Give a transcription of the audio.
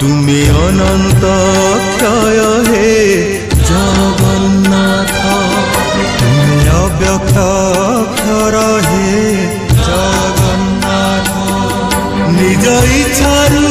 তুমি অনন্ত ত্রয় হে জগন্নাথ তুমি অব্যক্ত অক্ষর হে জগন্নাথ নিজ ইচ্ছার